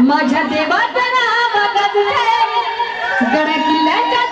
माझ्या देवाचं नाव गजरे गड किल्ल्याच्या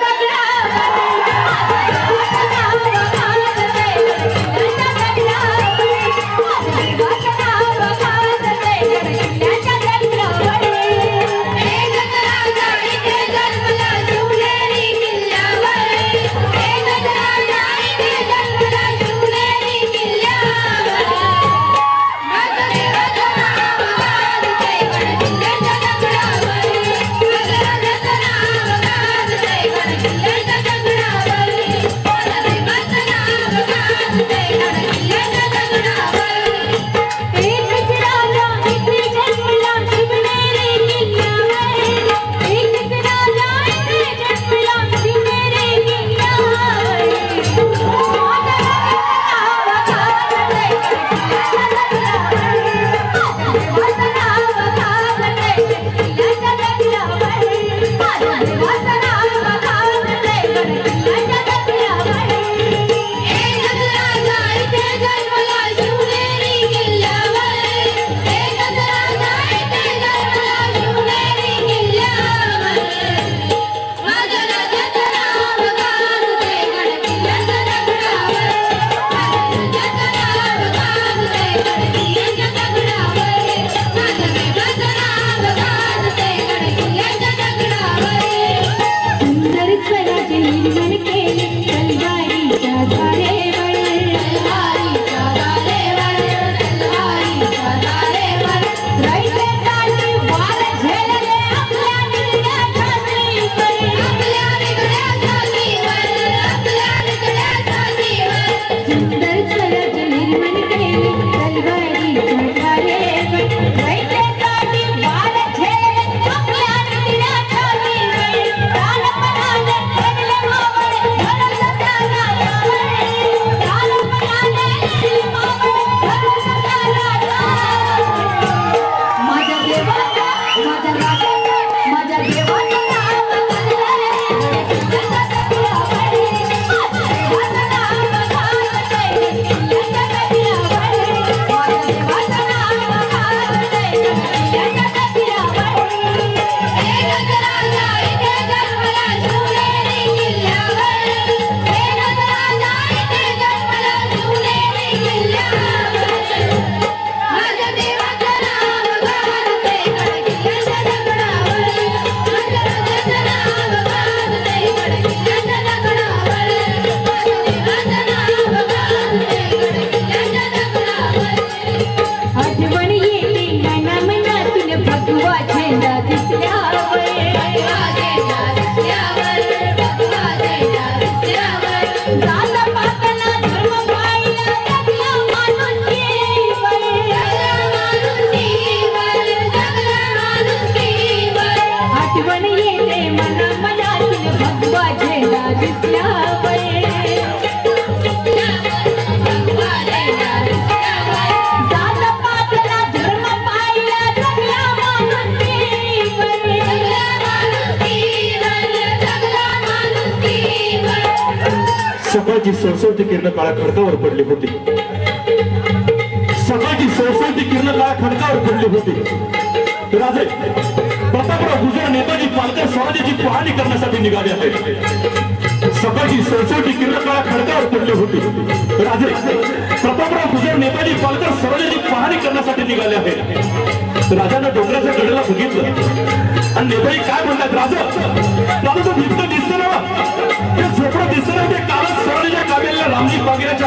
Thank you. सकाळची सरस्वती किरण काळा खडकावर पडली होती. सकाळची सरस्वती किरण काळा खडकावर पडली होती. राजे प्रतापराव गुजर नेताजी पालकर स्वराज्याची पाहणी करण्यासाठी निघाले आहेत. सकाळची सरस्वती किरण काळा खडकावर पडली होती. राजे प्रतापराव गुजर नेताजी पालकर स्वराज्याची पाहणी करण्यासाठी निघाले आहेत. राजानं डोंगराच्या कडेला बघितलं. आणि नेताजी काय म्हणतात? राजा राजा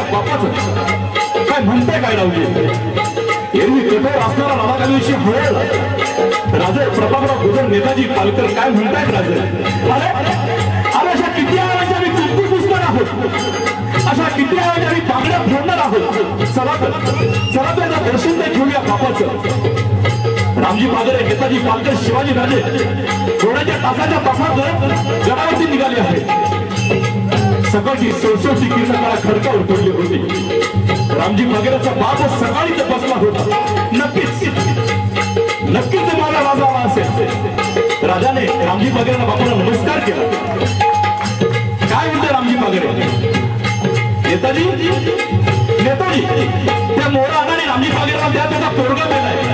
रामजी बागेराच्या काय म्हणते काय लावली एरवी कठोर असणारा राधाकालीशी हवळ राजे प्रतापराव गुजर नेताजी पालकर काय म्हणतायत राजे? अरे अरे अशा किती आवाज आम्ही कुंकू पुसणार आहोत? अशा किती आवाज आम्ही बांगड्या फोडणार आहोत? चला तर चला तर दर्शन ते घेऊया बापाचं. रामजी पागरे नेताजी पालकर शिवाजी राजे. थोड्याच्या तासाच्या तासात गडावरती निघाले आहेत? सकाळची सरस्वती किरण खडका उठवली होती. रामजी बागेराचा बाप सकाळीच बसला होता. नक्कीच. नक्कीच माझा राजा आला असेल. राजाने रामजी बागेराला बापाला नमस्कार केला. काय म्हणते रामजी बागरे नेताजी? नेताजी त्या मोरा आणि रामजी बागेराला द्या त्याचा पोरगा मेलाय.